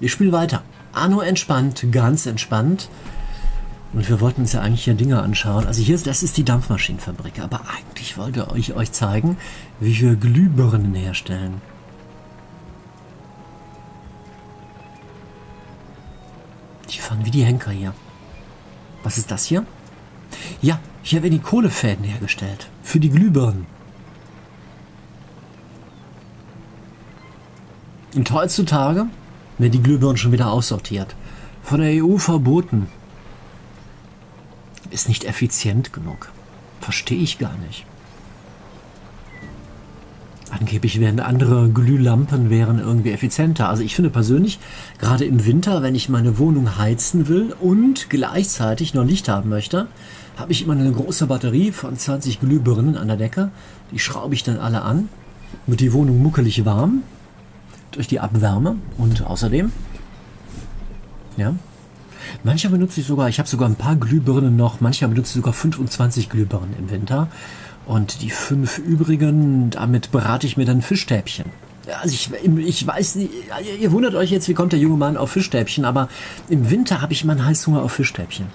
wir spielen weiter. Arno entspannt, ganz entspannt. Und wir wollten uns ja eigentlich hier Dinge anschauen. Also hier, das ist die Dampfmaschinenfabrik. Aber eigentlich wollte ich euch zeigen, wie wir Glühbirnen herstellen. Die fahren wie die Henker hier. Was ist das hier? Ja, hier werden die Kohlefäden hergestellt. Für die Glühbirnen. Und heutzutage werden die Glühbirnen schon wieder aussortiert. Von der EU verboten. Ist nicht effizient genug. Verstehe ich gar nicht. Angeblich wären andere Glühlampen wären irgendwie effizienter. Also ich finde persönlich, gerade im Winter, wenn ich meine Wohnung heizen will und gleichzeitig noch Licht haben möchte, habe ich immer eine große Batterie von 20 Glühbirnen an der Decke. Die schraube ich dann alle an. Wird die Wohnung muckelig warm durch die Abwärme und außerdem, ja, mancher benutze ich sogar, ich habe sogar ein paar Glühbirnen noch, mancher benutze sogar 25 Glühbirnen im Winter und die fünf übrigen, damit berate ich mir dann Fischstäbchen. Also ich, ich weiß nicht, ihr wundert euch jetzt, wie kommt der junge Mann auf Fischstäbchen, aber im Winter habe ich immer einen Heißhunger auf Fischstäbchen.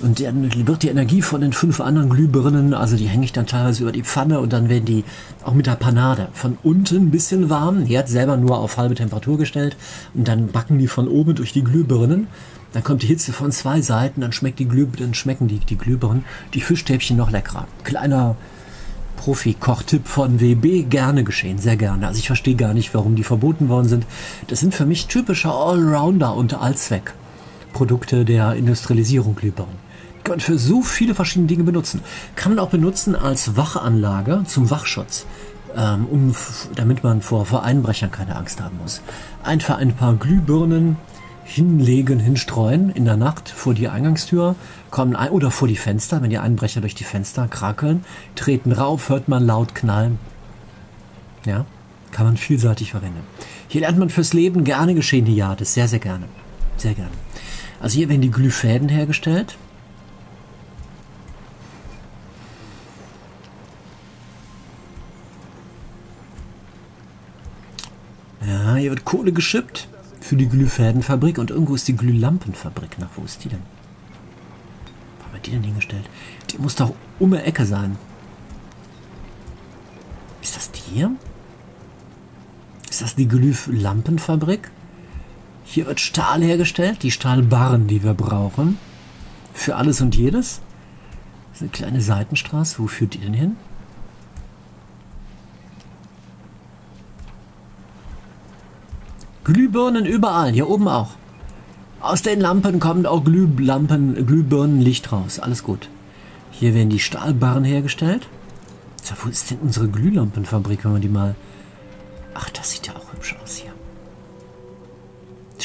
Und dann wird die Energie von den fünf anderen Glühbirnen, also die hänge ich dann teilweise über die Pfanne und dann werden die auch mit der Panade von unten ein bisschen warm. Herd selber nur auf halbe Temperatur gestellt und dann backen die von oben durch die Glühbirnen. Dann kommt die Hitze von zwei Seiten, dann schmeckt die Glüh, dann schmecken die, die Glühbirnen, die Fischstäbchen noch leckerer. Kleiner Profi-Kochtipp von WB gerne geschehen, sehr gerne. Also ich verstehe gar nicht, warum die verboten worden sind. Das sind für mich typische Allrounder und Allzweck-Produkte der Industrialisierung Glühbirnen. Kann man für so viele verschiedene Dinge benutzen. Kann man auch benutzen als Wachanlage zum Wachschutz. Ähm, um, damit man vor, vor Einbrechern keine Angst haben muss. Einfach ein paar Glühbirnen hinlegen, hinstreuen in der Nacht vor die Eingangstür, kommen ein, oder vor die Fenster, wenn die Einbrecher durch die Fenster krakeln, treten rauf, hört man laut knallen. Ja, kann man vielseitig verwenden. Hier lernt man fürs Leben gerne geschehene Jades, sehr, sehr gerne. Sehr gerne. Also hier werden die Glühfäden hergestellt. Ja, hier wird Kohle geschippt für die Glühfädenfabrik und irgendwo ist die Glühlampenfabrik. Na, wo ist die denn? Wo haben wir die denn hingestellt? Die muss doch um die Ecke sein. Ist das die hier? Ist das die Glühlampenfabrik? Hier wird Stahl hergestellt, die Stahlbarren, die wir brauchen. Für alles und jedes. Das ist eine kleine Seitenstraße. Wo führt die denn hin? Glühbirnen überall, hier oben auch. Aus den Lampen kommt auch Glühlampen, Glühbirnenlicht raus. Alles gut. Hier werden die Stahlbarren hergestellt. So, wo ist denn unsere Glühlampenfabrik, wenn man die mal... Ach, das sieht ja auch hübsch aus hier.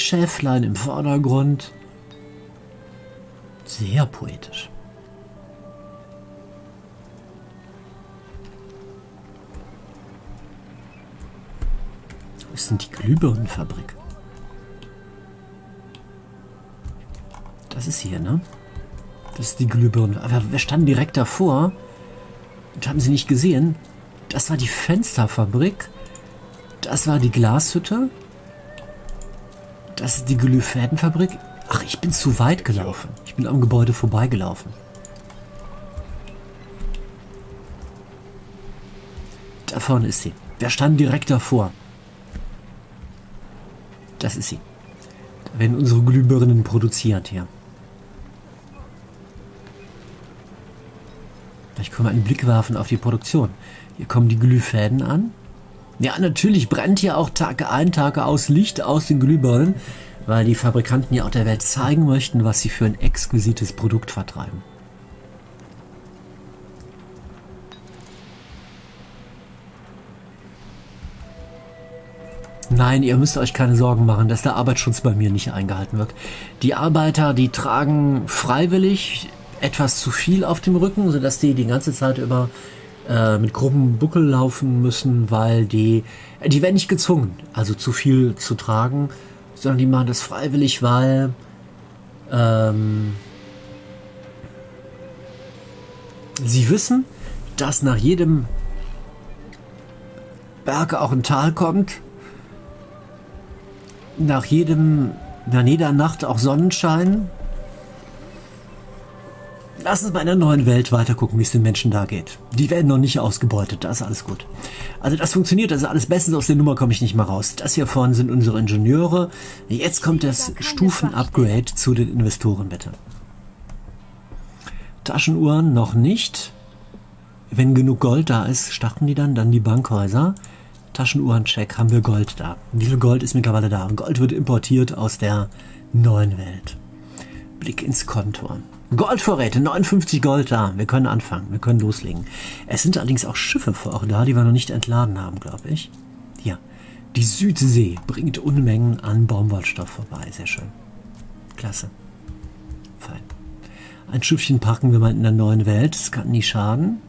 Schäflein im Vordergrund. Sehr poetisch. Wo ist denn die Glühbirnenfabrik? Das ist hier, ne? Das ist die Glühbirne. Aber wir standen direkt davor und haben sie nicht gesehen. Das war die Fensterfabrik. Das war die Glashütte. Das ist die Glühfädenfabrik. Ach, ich bin zu weit gelaufen. Ich bin am Gebäude vorbeigelaufen. Da vorne ist sie. Wir standen direkt davor. Das ist sie. Da werden unsere Glühbirnen produziert hier. Vielleicht können wir einen Blick werfen auf die Produktion. Hier kommen die Glühfäden an. Ja, natürlich brennt hier auch Tage ein, Tage aus Licht aus den Glühbirnen, weil die Fabrikanten ja auch der Welt zeigen möchten, was sie für ein exquisites Produkt vertreiben. Nein, ihr müsst euch keine Sorgen machen, dass der Arbeitsschutz bei mir nicht eingehalten wird. Die Arbeiter, die tragen freiwillig etwas zu viel auf dem Rücken, sodass die die ganze Zeit über äh, mit grobem Buckel laufen müssen, weil die, die werden nicht gezwungen, also zu viel zu tragen, sondern die machen das freiwillig, weil ähm, sie wissen, dass nach jedem Berg auch ein Tal kommt nach jedem, nach jeder Nacht auch Sonnenschein. Lass uns mal in der neuen Welt weitergucken, wie es den Menschen da geht. Die werden noch nicht ausgebeutet, da ist alles gut. Also das funktioniert, das ist alles bestens, aus der Nummer komme ich nicht mal raus. Das hier vorne sind unsere Ingenieure. Jetzt kommt das Stufen-Upgrade zu den Investoren, bitte. Taschenuhren noch nicht. Wenn genug Gold da ist, starten die dann, dann die Bankhäuser. Taschenuhrencheck, haben wir Gold da. Wie viel Gold ist mittlerweile da? Gold wird importiert aus der neuen Welt. Blick ins Kontor. Goldvorräte, 59 Gold da. Wir können anfangen, wir können loslegen. Es sind allerdings auch Schiffe vor auch da, die wir noch nicht entladen haben, glaube ich. Hier, die Südsee bringt Unmengen an Baumwollstoff vorbei. Sehr schön. Klasse. Fein. Ein Schiffchen packen wir mal in der neuen Welt. Das kann nie schaden.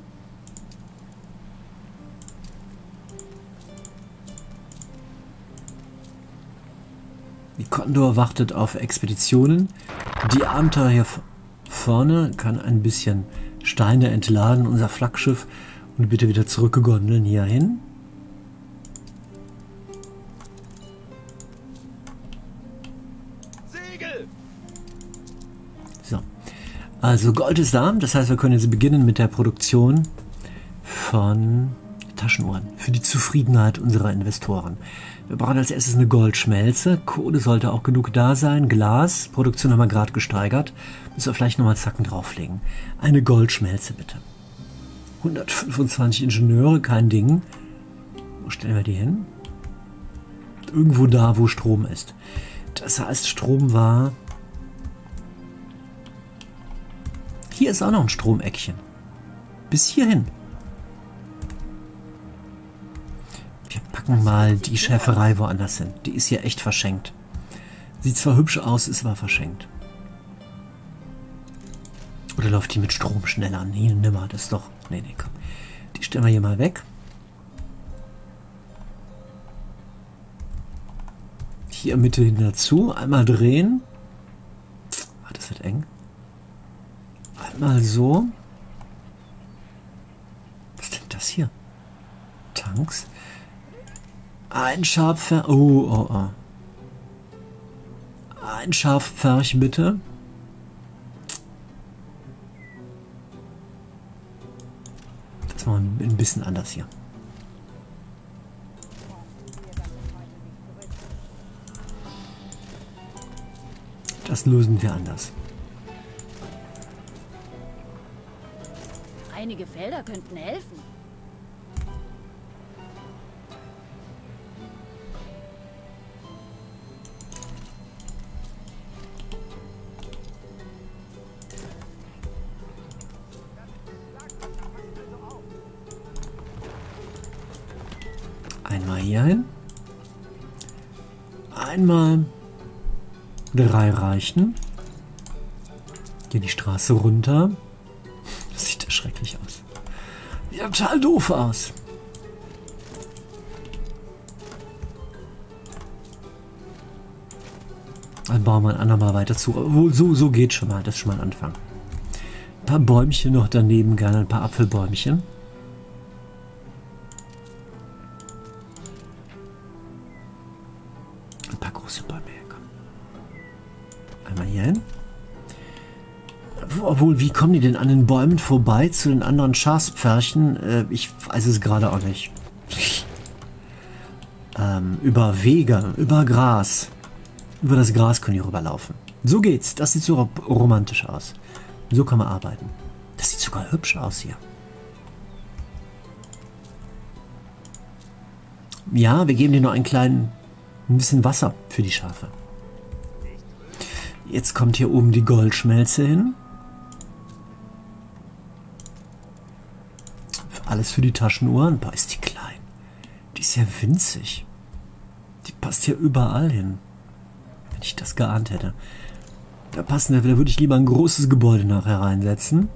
Die Condor wartet auf Expeditionen. Die Abenteuer hier vorne kann ein bisschen Steine entladen, unser Flaggschiff, und bitte wieder zurückgegondeln hier hin. So. Also Gold ist da, das heißt, wir können jetzt beginnen mit der Produktion von Taschenuhren für die Zufriedenheit unserer Investoren. Wir brauchen als erstes eine Goldschmelze. Kohle sollte auch genug da sein. Glas, Produktion haben wir gerade gesteigert. Müssen wir vielleicht nochmal Zacken drauflegen. Eine Goldschmelze bitte. 125 Ingenieure, kein Ding. Wo stellen wir die hin? Irgendwo da, wo Strom ist. Das heißt, Strom war... Hier ist auch noch ein Stromeckchen. Bis hierhin. Packen mal die Schäferei woanders hin. Die ist hier echt verschenkt. Sieht zwar hübsch aus, ist aber verschenkt. Oder läuft die mit Strom schneller? Nee, nimmer. Das ist doch... Nee, nee, komm. Die stellen wir hier mal weg. Hier Mitte hin dazu. Einmal drehen. Ah, das wird eng. Einmal so. Was ist denn das hier? Tanks? Ein Schaffer. Oh, oh, oh. Ein Schafpferch bitte. Das wir ein bisschen anders hier. Das lösen wir anders. Einige Felder könnten helfen. Einmal drei reichen. Hier die Straße runter. Das sieht ja schrecklich aus. Sieht total doof aus. Dann bauen wir ein andermal weiter zu. So, so geht schon mal. Das ist schon mal ein Anfang. Ein paar Bäumchen noch daneben, gerne ein paar Apfelbäumchen. Wie kommen die denn an den Bäumen vorbei zu den anderen Schafspferchen? Äh, ich weiß es gerade auch nicht. ähm, über Wege, über Gras. Über das Gras können die rüberlaufen. So geht's. Das sieht so romantisch aus. So kann man arbeiten. Das sieht sogar hübsch aus hier. Ja, wir geben dir noch einen kleinen, ein bisschen Wasser für die Schafe. Jetzt kommt hier oben die Goldschmelze hin. Alles für die Taschenuhren. Boah, ist die klein. Die ist ja winzig. Die passt ja überall hin. Wenn ich das geahnt hätte. Da passen, da würde ich lieber ein großes Gebäude nachher reinsetzen.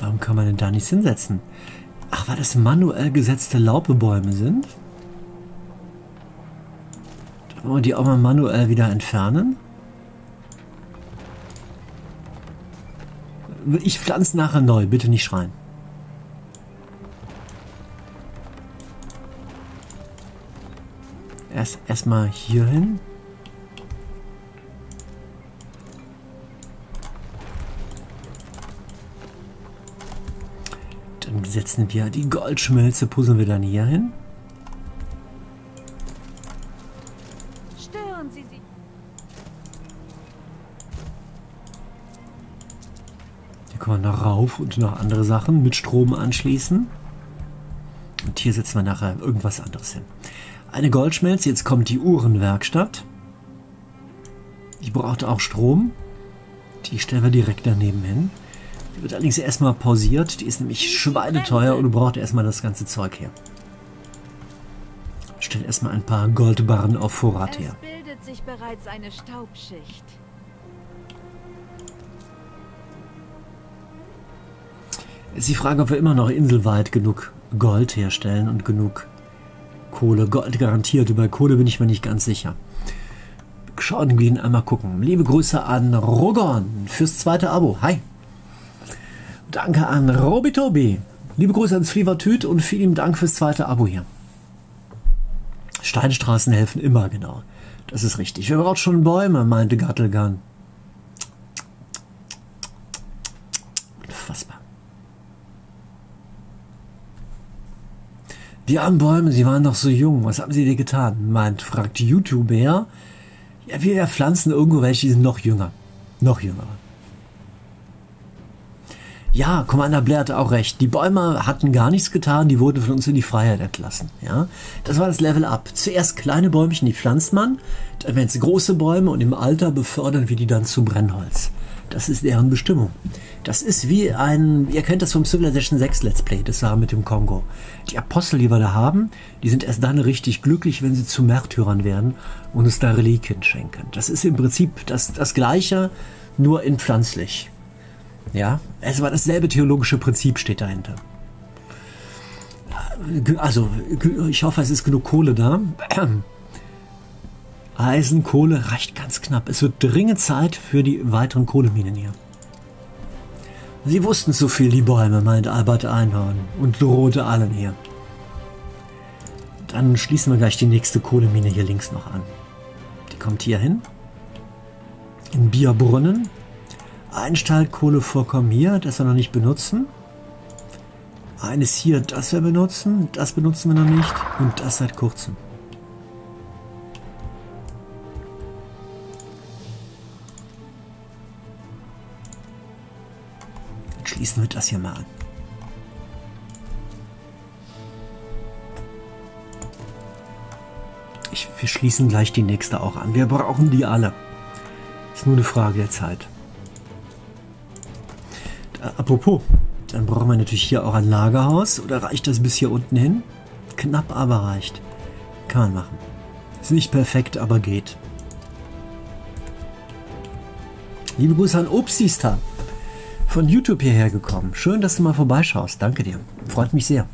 Warum kann man denn da nichts hinsetzen? Ach, weil das manuell gesetzte Laubebäume sind? Wollen wir die auch mal manuell wieder entfernen? Ich pflanze nachher neu, bitte nicht schreien. Erst erstmal hier hin. Dann setzen wir die Goldschmelze, puzzeln wir dann hier hin. Rauf und noch andere Sachen mit Strom anschließen. Und hier setzen wir nachher irgendwas anderes hin. Eine Goldschmelze, jetzt kommt die Uhrenwerkstatt. Die braucht auch Strom. Die stellen wir direkt daneben hin. Die wird allerdings erstmal pausiert. Die ist nämlich schweineteuer und du brauchst erstmal das ganze Zeug her. Stell erstmal ein paar Goldbarren auf Vorrat her. Es bildet sich bereits eine Staubschicht. Ist die Frage, ob wir immer noch inselweit genug Gold herstellen und genug Kohle. Gold garantiert. Über Kohle bin ich mir nicht ganz sicher. Schauen gehen, einmal gucken. Liebe Grüße an Rogon fürs zweite Abo. Hi. Danke an Robitobi. Liebe Grüße ans Flievertüt und vielen Dank fürs zweite Abo hier. Steinstraßen helfen immer, genau. Das ist richtig. Wer braucht schon Bäume, meinte Gattelgan. Unfassbar. Die armen Bäume, sie waren noch so jung. Was haben sie dir getan? Meint, fragt YouTuber. Ja, wir pflanzen irgendwo welche, die sind noch jünger. Noch jünger. Ja, Commander Blair hat auch recht. Die Bäume hatten gar nichts getan, die wurden von uns in die Freiheit entlassen. Ja, das war das Level Up. Zuerst kleine Bäumchen, die pflanzt man, dann werden es große Bäume und im Alter befördern wir die dann zu Brennholz. Das ist deren Bestimmung. Das ist wie ein, ihr kennt das vom Civilization 6 Let's Play, das war mit dem Kongo. Die Apostel, die wir da haben, die sind erst dann richtig glücklich, wenn sie zu Märtyrern werden und uns da Reliquien schenken. Das ist im Prinzip das, das Gleiche, nur in pflanzlich. Ja, es war dasselbe theologische Prinzip steht dahinter. Also, ich hoffe, es ist genug Kohle da. Eisen, Kohle reicht ganz knapp. Es wird dringend Zeit für die weiteren Kohleminen hier. Sie wussten zu viel, die Bäume, meint Albert Einhorn und drohte allen hier. Dann schließen wir gleich die nächste Kohlemine hier links noch an. Die kommt hier hin. In Bierbrunnen. Ein Stahlkohlevorkommen hier, das wir noch nicht benutzen. Eines hier, das wir benutzen. Das benutzen wir noch nicht. Und das seit kurzem. Schließen wir das hier mal an. Ich, wir schließen gleich die nächste auch an. Wir brauchen die alle. Ist nur eine Frage der Zeit. Da, apropos, dann brauchen wir natürlich hier auch ein Lagerhaus. Oder reicht das bis hier unten hin? Knapp, aber reicht. Kann man machen. Ist nicht perfekt, aber geht. Liebe Grüße an Obsistar. Von YouTube hierher gekommen. Schön, dass du mal vorbeischaust. Danke dir. Freut mich sehr.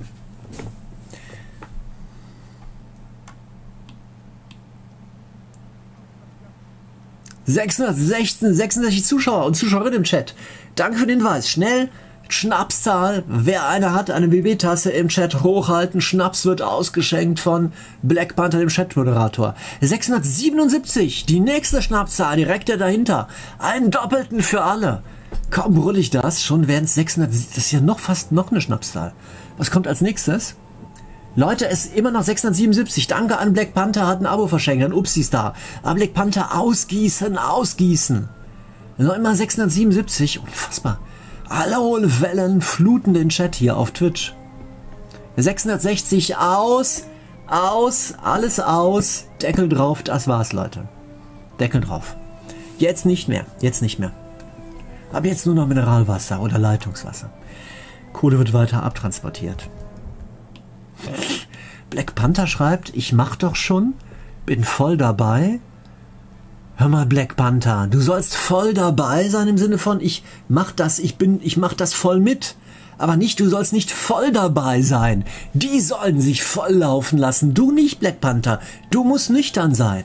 ...616, 66 Zuschauer und Zuschauerinnen im Chat. Danke für den Hinweis. Schnell, Schnapszahl. Wer eine hat, eine BB-Tasse im Chat hochhalten. Schnaps wird ausgeschenkt von Black Panther, dem Chat-Moderator. 677, die nächste Schnapszahl, direkt dahinter. Einen doppelten für alle. Kaum brüll ich das, schon werden es 600... Das ist ja noch fast noch eine Schnapszahl. Was kommt als nächstes? Leute, es ist immer noch 677. Danke an Black Panther, hat ein Abo verschenkt, an Upsi Star. Aber Black Panther ausgießen, ausgießen. Noch immer 677, unfassbar. Alle hohle Wellen fluten den Chat hier auf Twitch. 660 aus, aus, alles aus, Deckel drauf, das war's, Leute. Deckel drauf. Jetzt nicht mehr, jetzt nicht mehr. Ab jetzt nur noch Mineralwasser oder Leitungswasser. Kohle wird weiter abtransportiert. Black Panther schreibt, ich mach doch schon, bin voll dabei. Hör mal, Black Panther, du sollst voll dabei sein im Sinne von, ich mach das, ich bin, ich mach das voll mit. Aber nicht, du sollst nicht voll dabei sein. Die sollen sich voll laufen lassen. Du nicht, Black Panther. Du musst nüchtern sein.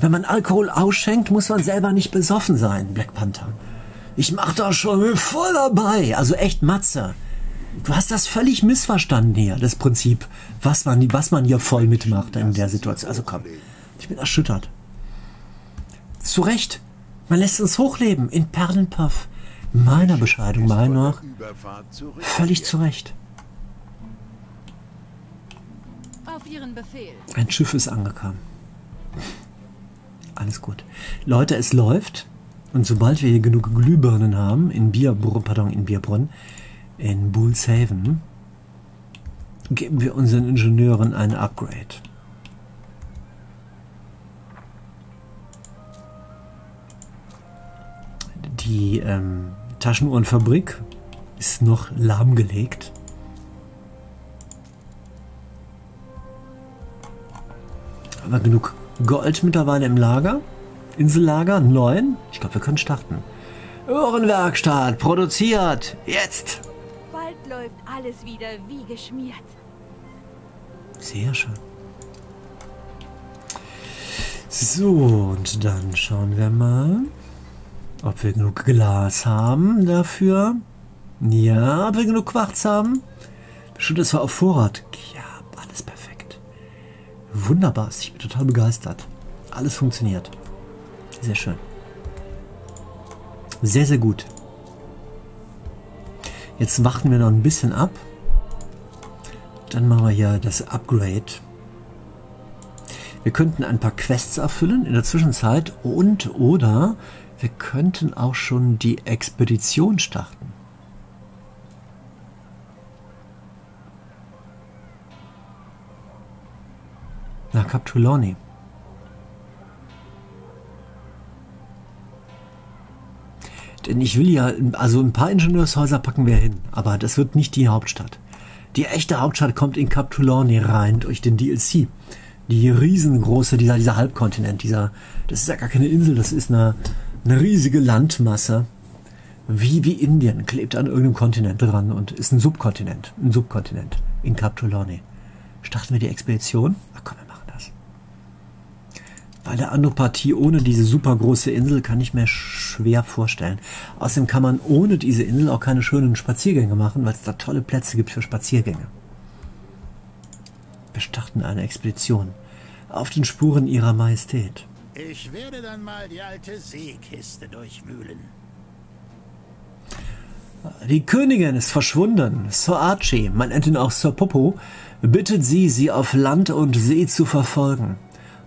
Wenn man Alkohol ausschenkt, muss man selber nicht besoffen sein, Black Panther. Ich mach da schon voll dabei. Also echt Matze. Du hast das völlig missverstanden hier, das Prinzip, was man, was man hier voll mitmacht in der Situation. Also komm, ich bin erschüttert. Zu Recht. Man lässt uns hochleben in Perlenpuff. Meiner Bescheidung meiner völlig zu Recht. Auf Ihren Befehl. Ein Schiff ist angekommen. Alles gut. Leute, es läuft. Und sobald wir hier genug Glühbirnen haben, in Bierbrunn, pardon, in Bierbrunn, in Bullshaven, geben wir unseren Ingenieuren ein Upgrade. Die ähm, Taschenuhrenfabrik ist noch lahmgelegt. Haben wir genug Gold mittlerweile im Lager? Insellager? Neun? Ich glaube, wir können starten. Uhrenwerkstatt, produziert, jetzt! Bald läuft alles wieder wie geschmiert. Sehr schön. So, und dann schauen wir mal, ob wir genug Glas haben dafür. Ja, ob wir genug Quarz haben. Bestimmt, das war auf Vorrat. Ja. Wunderbar, ich bin total begeistert. Alles funktioniert. Sehr schön. Sehr, sehr gut. Jetzt warten wir noch ein bisschen ab. Dann machen wir hier das Upgrade. Wir könnten ein paar Quests erfüllen in der Zwischenzeit und oder wir könnten auch schon die Expedition starten. Nach Captuloni. Denn ich will ja, also ein paar Ingenieurshäuser packen wir hin, aber das wird nicht die Hauptstadt. Die echte Hauptstadt kommt in Captuloni rein durch den DLC. Die riesengroße, dieser, dieser Halbkontinent, dieser, das ist ja gar keine Insel, das ist eine, eine riesige Landmasse. Wie, wie Indien, klebt an irgendeinem Kontinent dran und ist ein Subkontinent, ein Subkontinent in Captuloni. Starten wir die Expedition? Ach komm, Bei der Andopartie ohne diese super große Insel kann ich mir schwer vorstellen. Außerdem kann man ohne diese Insel auch keine schönen Spaziergänge machen, weil es da tolle Plätze gibt für Spaziergänge. Wir starten eine Expedition auf den Spuren ihrer Majestät. Ich werde dann mal die alte Seekiste durchwühlen. Die Königin ist verschwunden. Sir Archie, man nennt ihn auch Sir Popo, bittet sie, sie auf Land und See zu verfolgen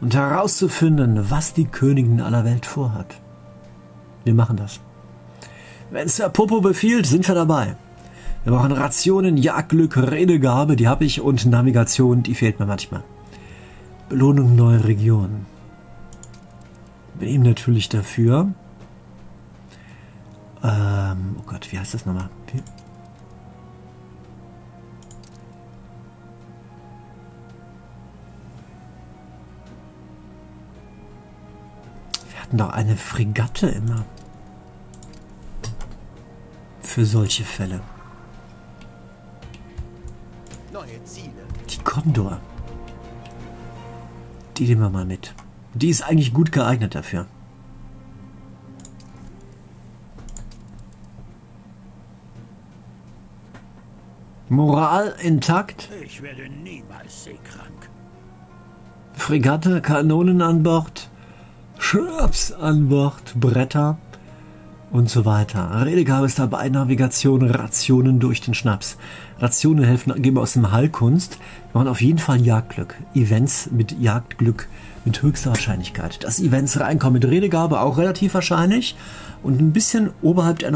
und herauszufinden, was die Königin aller Welt vorhat. Wir machen das. Wenn Sir Popo befiehlt, sind wir dabei. Wir brauchen Rationen, Jagdglück, Redegabe, die habe ich, und Navigation, die fehlt mir manchmal. Belohnung neue Region. Bin ihm natürlich dafür. Ähm, oh Gott, wie heißt das nochmal? Wie? Hatten doch eine Fregatte immer. Für solche Fälle. Neue Ziele. Die Condor. Die nehmen wir mal mit. Die ist eigentlich gut geeignet dafür. Moral intakt. Ich werde niemals seekrank. Fregatte, Kanonen an Bord, Schnaps an Bord, Bretter und so weiter. Redegabe ist dabei, Navigation, Rationen durch den Schnaps. Rationen helfen, geben aus dem Heilkunst. Wir machen auf jeden Fall Jagdglück. Events mit Jagdglück mit höchster Wahrscheinlichkeit. Dass Events reinkommen mit Redegabe auch relativ wahrscheinlich. Und ein bisschen oberhalb der,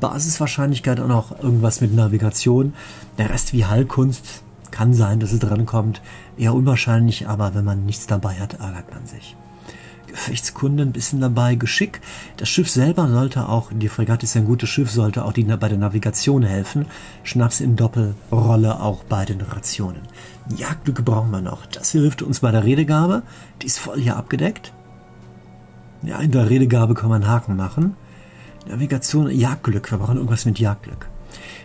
Basiswahrscheinlichkeit auch noch irgendwas mit Navigation. Der Rest wie Heilkunst kann sein, dass es drankommt. Eher unwahrscheinlich, aber wenn man nichts dabei hat, ärgert man sich. Gefechtskunde ein bisschen dabei, Geschick. Das Schiff selber sollte auch, die Fregatte ist ein gutes Schiff, sollte auch die, bei der Navigation helfen. Schnaps in Doppelrolle auch bei den Rationen. Jagdglück brauchen wir noch. Das hilft uns bei der Redegabe. Die ist voll hier abgedeckt. Ja, in der Redegabe kann man einen Haken machen. Navigation, Jagdglück. Wir brauchen irgendwas mit Jagdglück.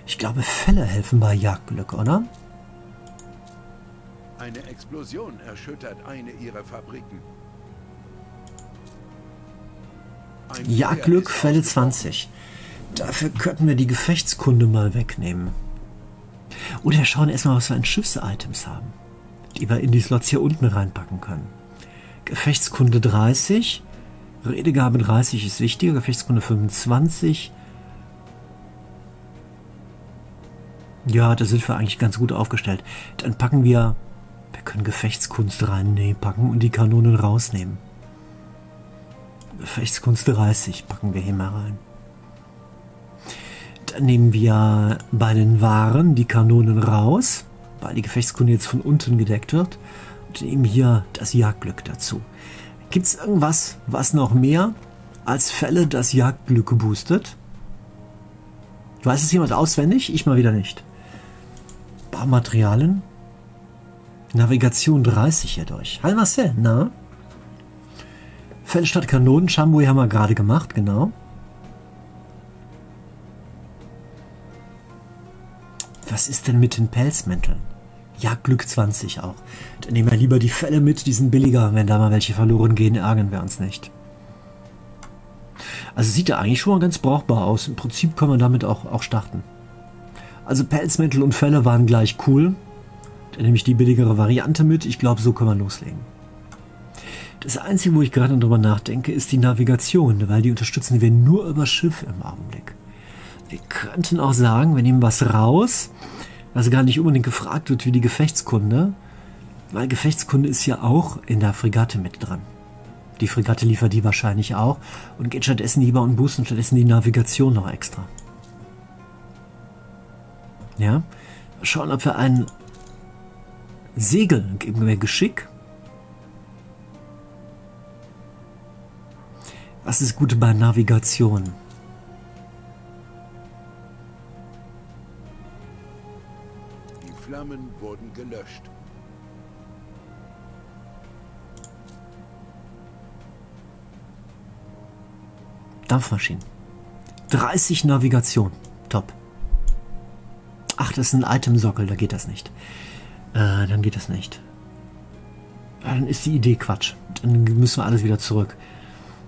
Ich glaube, Fälle helfen bei Jagdglück, oder? Eine Explosion erschüttert eine ihrer Fabriken. Jagdglück, ist Fälle ausgebrochen. 20. Dafür könnten wir die Gefechtskunde mal wegnehmen. Oder wir schauen erstmal, was wir an Schiffsitems haben, die wir in die Slots hier unten reinpacken können. Gefechtskunde 30, Redegabe 30 ist wichtiger, Gefechtskunde 25. Ja, da sind wir eigentlich ganz gut aufgestellt. Dann packen wir, wir können Gefechtskunst reinpacken und die Kanonen rausnehmen. Gefechtskunst 30 packen wir hier mal rein. Dann nehmen wir bei den Waren die Kanonen raus, weil die Gefechtskunde jetzt von unten gedeckt wird. Und nehmen hier das Jagdglück dazu. Gibt es irgendwas, was noch mehr als Fälle das Jagdglück boostet? Weiß es jemand auswendig? Ich mal wieder nicht. Baumaterialien? Navigation 30 hier durch. Hi Marcel, na? Fälle statt Kanonen, Chamboué haben wir gerade gemacht, genau. Was ist denn mit den Pelzmänteln? Ja, Glück 20 auch. Dann nehmen wir lieber die Fälle mit, die sind billiger. Wenn da mal welche verloren gehen, ärgern wir uns nicht. Also sieht ja eigentlich schon mal ganz brauchbar aus. Im Prinzip können wir damit auch, auch starten. Also Pelzmäntel und Fälle waren gleich cool. Dann nehme ich die billigere Variante mit. Ich glaube, so können wir loslegen. Das Einzige, wo ich gerade drüber nachdenke, ist die Navigation, weil die unterstützen wir nur über Schiff im Augenblick. Wir könnten auch sagen, wir nehmen was raus, was gar nicht unbedingt gefragt wird wie die Gefechtskunde, weil Gefechtskunde ist ja auch in der Fregatte mit dran. Die Fregatte liefert die wahrscheinlich auch und geht stattdessen lieber und boosten stattdessen die Navigation noch extra. Ja, schauen, ob wir ein Segel geben wir Geschick. Was ist gut bei Navigation? Flammen wurden gelöscht. Dampfmaschinen. 30 Navigation. Top. Ach, das ist ein Itemsockel, da geht das nicht. Äh, dann geht das nicht. Ja, dann ist die Idee Quatsch. Dann müssen wir alles wieder zurück.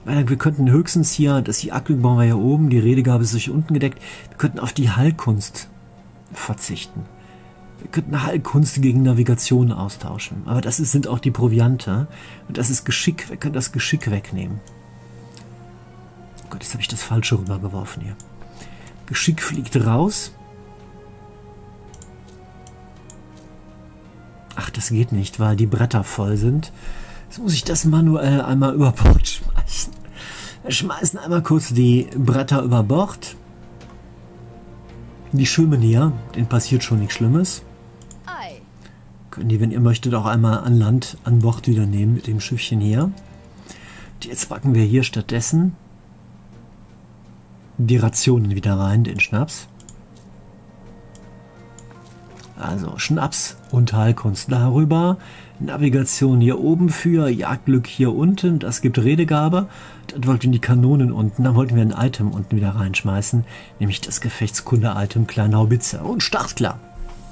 Wir könnten höchstens hier, das die bauen wir hier oben, die Redegabe ist durch unten gedeckt. Wir könnten auf die Heilkunst verzichten. Wir könnten Heilkunst gegen Navigation austauschen. Aber das ist, sind auch die Proviante. Und das ist Geschick. Wir können das Geschick wegnehmen. Oh Gott, jetzt habe ich das Falsche rübergeworfen hier. Geschick fliegt raus. Ach, das geht nicht, weil die Bretter voll sind. Jetzt muss ich das manuell einmal über Bord schmeißen. Wir schmeißen einmal kurz die Bretter über Bord. Die schwimmen hier, denen passiert schon nichts Schlimmes. Können die, wenn ihr möchtet, auch einmal an Land, an Bord wieder nehmen mit dem Schiffchen hier. Und jetzt packen wir hier stattdessen die Rationen wieder rein, den Schnaps. Also Schnaps und Heilkunst darüber. Navigation hier oben für, Jagdglück hier unten, das gibt Redegabe. Dann wollten die Kanonen unten, dann wollten wir ein Item unten wieder reinschmeißen, nämlich das Gefechtskunde-Item Kleinhaubitze. Und startklar.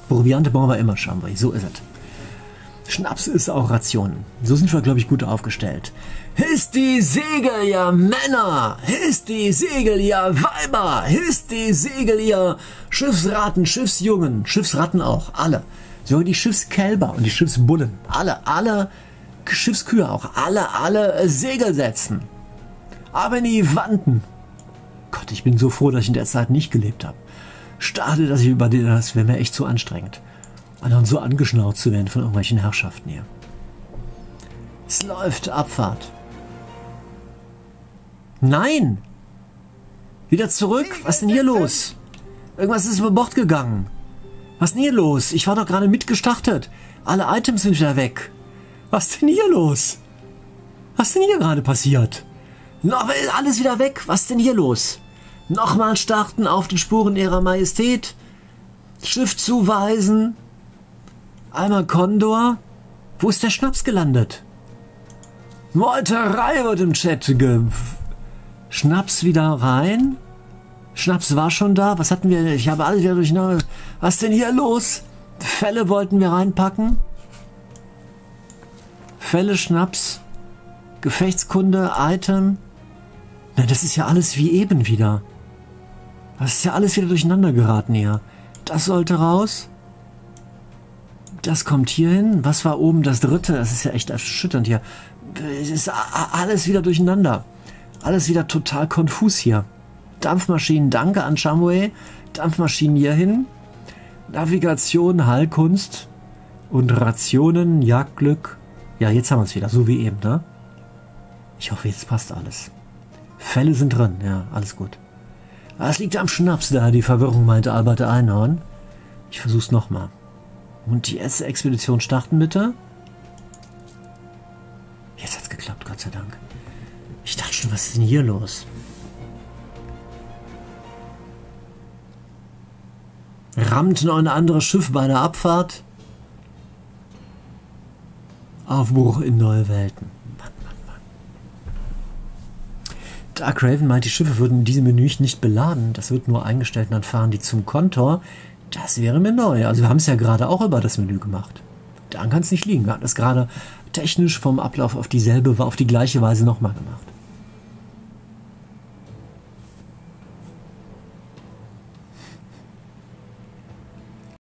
Proviante brauchen wir immer, Chambry, so ist es. Schnaps ist auch Ration. So sind wir, glaube ich, gut aufgestellt. Hisst die Segel, ihr Männer! Hisst die Segel, ihr Weiber! Hisst die Segel, ihr Schiffsraten, Schiffsjungen, Schiffsratten auch, alle. Sogar die Schiffskälber und die Schiffsbullen. Alle, alle Schiffskühe auch. Alle, alle Segel setzen. Aber in die Wanden. Gott, ich bin so froh, dass ich in der Zeit nicht gelebt habe. Schade, dass ich über das wäre mir echt zu anstrengend dann so angeschnauzt zu werden von irgendwelchen Herrschaften hier. Es läuft Abfahrt. Nein! Wieder zurück? Was ist denn hier los? Irgendwas ist über Bord gegangen. Was ist denn hier los? Ich war doch gerade mitgestartet. Alle Items sind wieder weg. Was ist denn hier los? Was ist denn hier gerade passiert? Noch alles wieder weg. Was ist denn hier los? Nochmal starten auf den Spuren ihrer Majestät. Schiff zuweisen. Einmal Condor. Wo ist der Schnaps gelandet? Meuterei wird im Chat ge... Schnaps wieder rein? Schnaps war schon da. Was hatten wir? Ich habe alles wieder durcheinander. Was ist denn hier los? Fälle wollten wir reinpacken. Fälle, Schnaps, Gefechtskunde, Item. Na, das ist ja alles wie eben wieder. Das ist ja alles wieder durcheinander geraten hier. Das sollte raus. Das kommt hier hin. Was war oben das dritte? Das ist ja echt erschütternd hier. Es ist alles wieder durcheinander. Alles wieder total konfus hier. Dampfmaschinen, danke an Shamway. Dampfmaschinen hier hin. Navigation, Heilkunst und Rationen, Jagdglück. Ja, jetzt haben wir es wieder, so wie eben, ne? Ich hoffe, jetzt passt alles. Fälle sind drin, ja, alles gut. Es liegt am Schnaps da, die Verwirrung, meinte Albert Einhorn. Ich versuch's nochmal. Und die erste Expedition starten bitte. Was ist denn hier los? Rammt noch ein anderes Schiff bei der Abfahrt? Aufbruch in neue Welten. Mann, Mann. Dark Raven meint, die Schiffe würden in diesem Menü nicht beladen. Das wird nur eingestellt und dann fahren die zum Kontor. Das wäre mir neu. Also wir haben es ja gerade auch über das Menü gemacht. Daran kann es nicht liegen. Wir hatten es gerade technisch vom Ablauf auf dieselbe, auf die gleiche Weise nochmal gemacht.